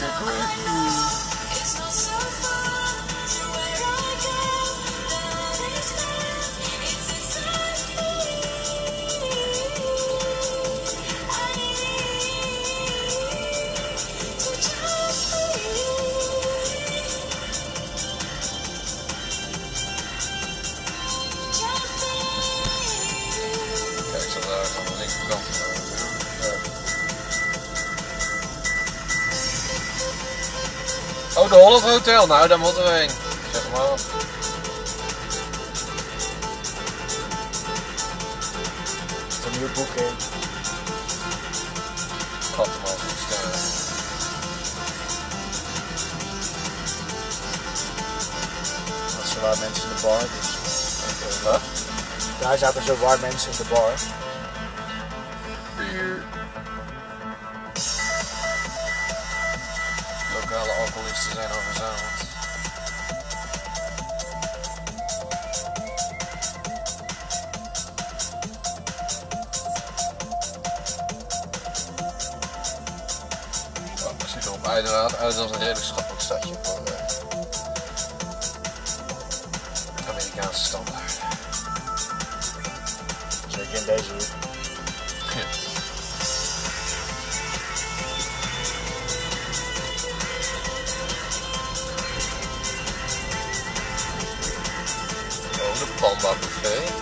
Kijk, ik zal daar gewoon linkerkant Oh, de Holland Hotel. Nou, daar moeten we heen. Zeg maar. Een nieuwe boeking? Gat hem al goed stellen. Dat is waar mensen in de bar. Dus. Wat? Daar zaten zo waar mensen in de bar. Alcoholisten zijn al verzameld. Oh, ik zie er op Uiteraard uit als een redelijk schappelijk stadje voor eh, Amerikaanse standaard. Zeker in deze hoek. De Panda Buffet.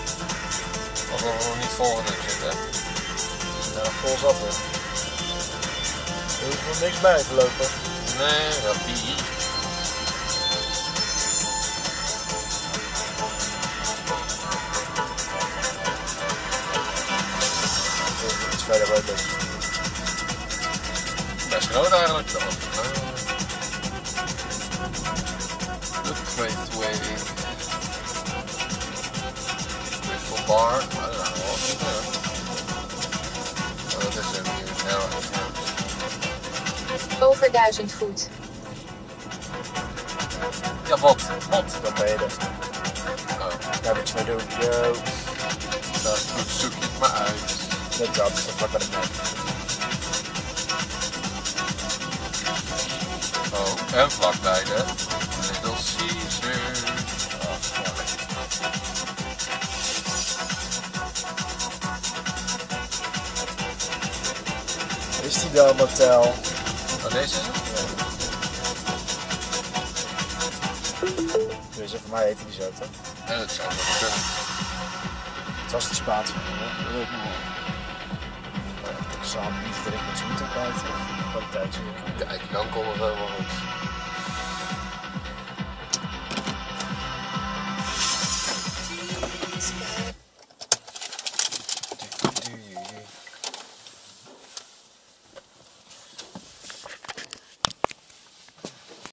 Als we nog niet volgende zitten. Nou, vol zat er. Er hoeft nog niks bij te lopen. Nee, dat bier. Iets verder uit dus. Best groot eigenlijk. Dat was Bar. Dat is. Oh, dat is. Over 1000 voet. Ja, wat? Wat? Dan ben je er. Oh, Daar moet je mee doen. Yo. dat is goed. Zoek je het maar uit. Net dat, dat vlak bij de nek. Oh, en vlakbij de Little Caesar. Is die dan motel? Oh, deze is het? Dus voor mij heet hij zo toch? Ja, dat zou wel kunnen. Het was het Spaans. Dat weet ik nog wel. Samen niet ik met tijd. Kwaliteit. Kijk, dan komt het helemaal goed.